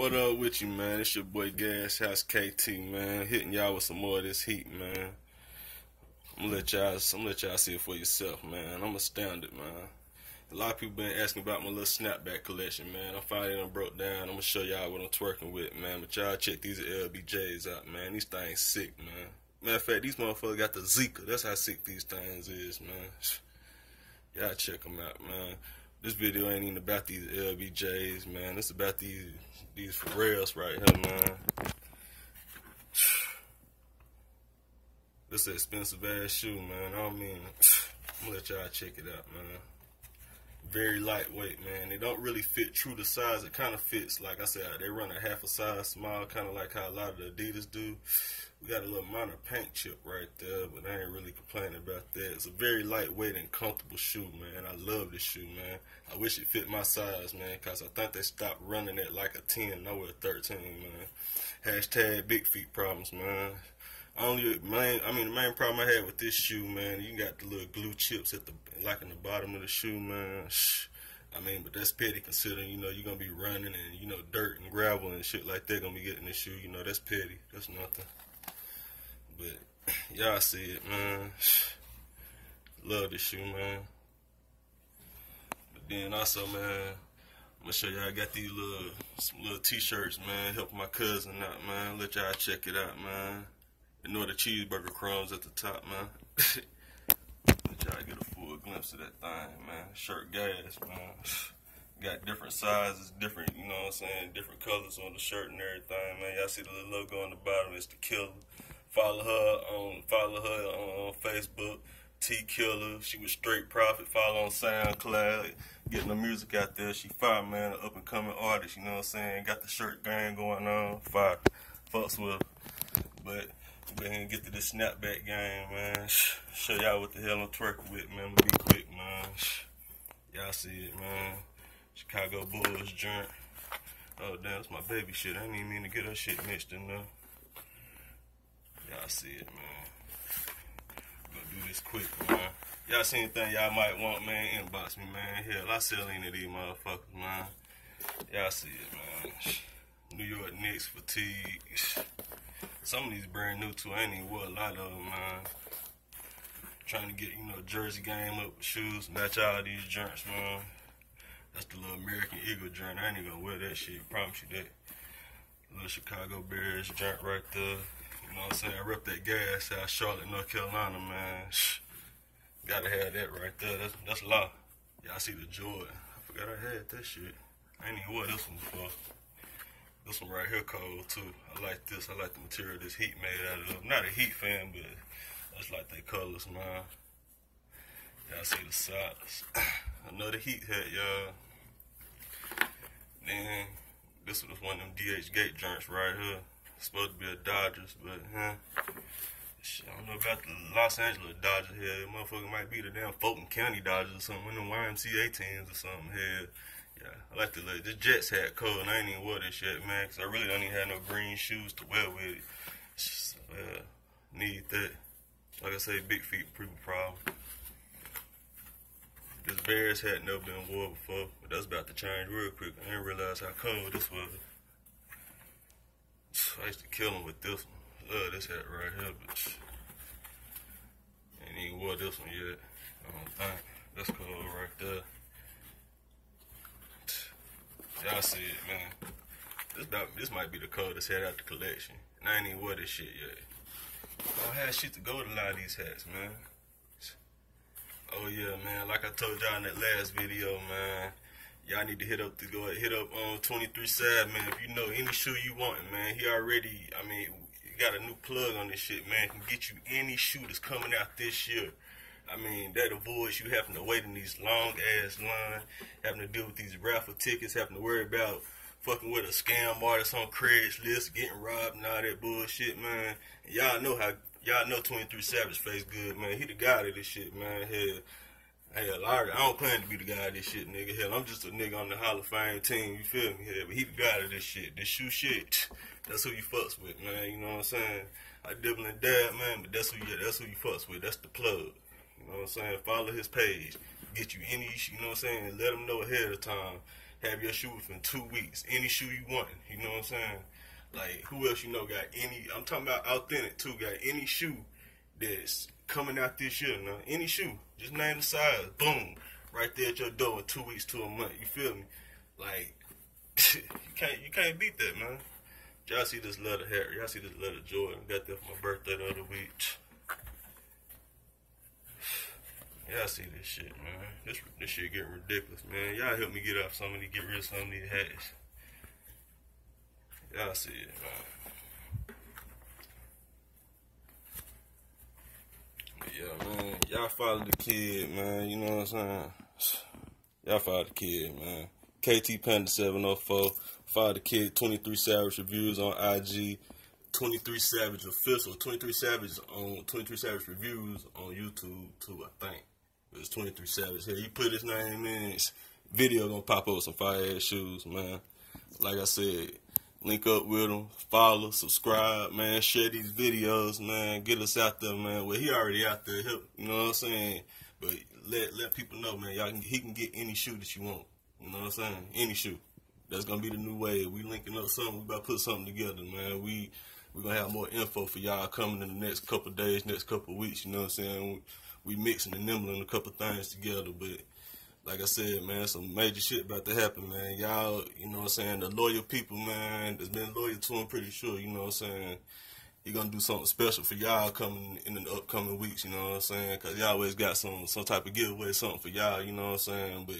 What up with you, man? It's your boy Gashouse KT, man. Hitting y'all with some more of this heat, man. I'm gonna let y'all, I'm gonna let y'all see it for yourself, man. I'm astounded, man. A lot of people been asking about my little snapback collection, man. I'm finally done broke down. I'm gonna show y'all what I'm twerking with, man. But y'all check these LBJs out, man. These things sick, man. Matter of fact, these motherfuckers got the Zika. That's how sick these things is, man. Y'all check them out, man. This video ain't even about these LBJs, man. It's about these these Pharrells right here, man. This is expensive ass shoe, man. I mean, I'm gonna let y'all check it out, man. Very lightweight, man. They don't really fit true to size. It kind of fits, like I said, they run a half a size small, kind of like how a lot of the Adidas do. We got a little minor paint chip right there, but I ain't really complaining about that. It's a very lightweight and comfortable shoe, man. I love this shoe, man. I wish it fit my size, man, because I think they stopped running it like a 10, nowhere 13, man. Hashtag big feet problems, man. Only main, I mean, the main problem I had with this shoe, man, you got the little glue chips at the, like in the bottom of the shoe, man. I mean, but that's petty considering, you know, you're going to be running and, you know, dirt and gravel and shit like that going to be getting the shoe. You know, that's petty. That's nothing. But y'all see it, man. Love this shoe, man. But then also, man, I'm gonna show y'all I got these little some little t-shirts, man. Help my cousin out, man. Let y'all check it out, man. Know the cheeseburger crumbs at the top, man. Let y'all get a full glimpse of that thing, man. Shirt gas, man. Got different sizes, different, you know what I'm saying, different colors on the shirt and everything, man. Y'all see the little logo on the bottom, it's the killer. Follow her on follow her on, Facebook. TKillah. She was straight profit. Follow on SoundCloud. Getting the music out there. She fire man, up and coming artist. You know what I'm saying? Got the shirt gang going on. Fire. Fucks with. Her. But go ahead and get to this snapback game, man. Show y'all what the hell I'm twerking with, man. Be quick, man. Y'all see it, man. Chicago Bulls joint. Oh damn, that's my baby shit. I didn't even mean to get her shit mixed in there. Y'all see it, man. Gonna do this quick, man. Y'all see anything y'all might want, man, inbox me, man. Hell, I sell any of these motherfuckers, man. Y'all see it, man. New York Knicks fatigues. Some of these brand new too. I ain't even wore a lot of them, man. Trying to get, you know, jersey game up with shoes, match all these joints, man. That's the little American Eagle joint. I ain't even gonna wear that shit. Promise you that. Little Chicago Bears joint right there. You know what I'm saying? I rep that gas out Charlotte, North Carolina, man. Shh. Gotta have that right there. That's that's law. Y'all see the Jordan. I forgot I had that shit. I ain't even wore this one before. This one right here cold too. I like this. I like the material this heat made out of. I'm not a heat fan, but just like their colors, man. Y'all see the socks. Another heat hat, y'all. Then this was one of them DHgate joints right here supposed to be a Dodgers, but huh? I don't know about the Los Angeles Dodgers here. Motherfucker might be the damn Fulton County Dodgers or something. One of them YMCA teams or something here. Yeah, I like the look. This Jets hat cold, and I ain't even wear this shit, man, because I really don't even have no green shoes to wear with it. Uh, need that. Like I say, big feet, people problem. This Bears hat never been worn before, but that's about to change real quick. I didn't realize how cold this was. I used to kill him with this one. Love this hat right here, but ain't even wore this one yet. I don't think. That's cold right there. Y'all see it, man. This about, this might be the coldest hat out the collection. And I ain't even wore this shit yet. I don't have shit to go with a lot of these hats, man. Oh yeah, man. Like I told y'all in that last video, man y'all need to hit up to go hit up on 23 Sad man. If you know any shoe you want, man, he already. I mean, he got a new plug on this shit, man. Can get you any shoe that's coming out this year. I mean, that avoids you having to wait in these long ass lines, having to deal with these raffle tickets, having to worry about fucking with a scam artist on Craigslist, getting robbed and all that bullshit, man. And y'all know how y'all know 23 Savage face good, man. He the guy of this shit, man. Hell, Hell, I, I don't plan to be the guy of this shit, nigga. Hell, I'm just a nigga on the Hall of Fame team, you feel me? Hell, but he the guy of this shit. This shoe shit, that's who you fucks with, man. You know what I'm saying? I dibble and dab, man, but that's who that's who you fucks with. That's the plug. You know what I'm saying? Follow his page. Get you any, you know what I'm saying? Let him know ahead of time. have your shoe within two weeks. Any shoe you want, you know what I'm saying? Like who else you know got any? I'm talking about authentic too. Got any shoe that's coming out this year now? Any shoe, just name the size. Boom, right there at your door in two weeks to a month. You feel me? Like you can't you can't beat that, man. Y'all see this letter Harry? Y'all see this letter Jordan? Got that for my birthday the other week. Y'all see this shit, man. This this shit getting ridiculous, man. Y'all help me get off some of these, get rid of some of these hats. Y'all see it, man. Yeah, man. Y'all follow the kid, man. You know what I'm saying? Y'all follow the kid, man. KT Panda 704. Follow the kid 23 Savage Reviews on IG. 23 Savage Official. 23 Savage on 23 Savage Reviews on YouTube too, I think. It's 23 Savage here. You put his name in, video gonna pop up some fire ass shoes, man. Like I said, link up with him, follow, subscribe, man, share these videos, man, get us out there, man. Well, he already out there, you know what I'm saying? But let let people know, man, y'all can he can get any shoe that you want. You know what I'm saying? Any shoe. That's gonna be the new way. We linking up something. We about to put something together, man. We we're gonna have more info for y'all coming in the next couple days, next couple weeks. You know what I'm saying? We, mixing and nimbling a couple things together, but like I said, man, some major shit about to happen, man. Y'all, you know what I'm saying? The loyal people, man, that's been loyal to him, pretty sure. You know what I'm saying? He gonna do something special for y'all coming in the upcoming weeks. You know what I'm saying? Cause y'all always got some some type of giveaway, something for y'all. You know what I'm saying? But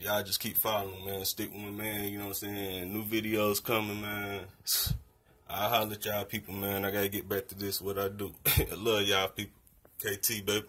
y'all just keep following, man. Stick with me, man. You know what I'm saying? New videos coming, man. I holler at y'all people, man. I gotta get back to this, what I do. I love y'all people. KT, baby.